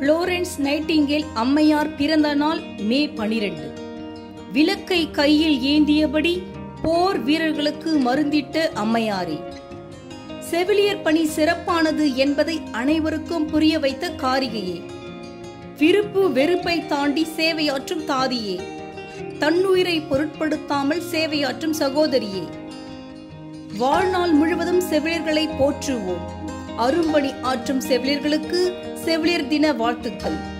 Florence Nightingale அம்மையார் பிறந்த நாள் மே பனிரெண்டு. விளக்கை கையில் ஏந்தியபடி போர் வீரர்களுக்கு மருந்திட்ட அம்மையாரே செவிலியர் பணி சிறப்பானது என்பதை அனைவருக்கும் புரிய வைத்த காரிகையே விருப்பு வெறுப்பை தாண்டி சேவையாற்றும் தாதியே. தன்னுயிரை பொருட்படுத்தாமல் சேவையாற்றும் சகோதரியே. வாழ்நாள் முழுவதும் செவிலியர்களை போற்றுவோம். அரும்பணி ஆற்றும் செவிலியர்களுக்கு செவிலியர் தின வாழ்த்துக்கள்.